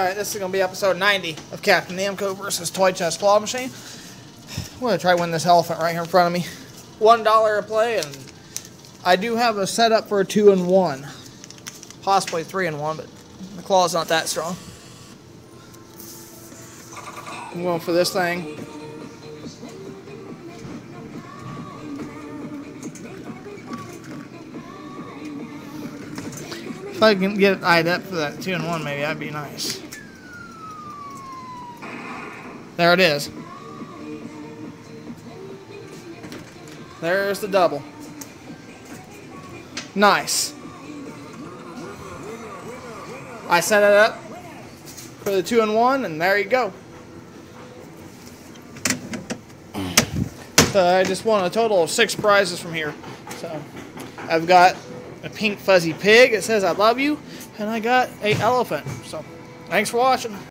Alright, this is going to be episode 90 of Captain Namco versus Toy Chest Claw Machine. I'm going to try win this elephant right here in front of me. $1 a play, and I do have a setup for a 2 and 1. Possibly 3 and 1, but the claw's not that strong. I'm going for this thing. If I can get eyed up for that 2 and 1, maybe that'd be nice. There it is. There's the double. Nice. I set it up for the two and one, and there you go. So I just won a total of six prizes from here. So I've got a pink fuzzy pig. It says I love you, and I got a elephant. So thanks for watching.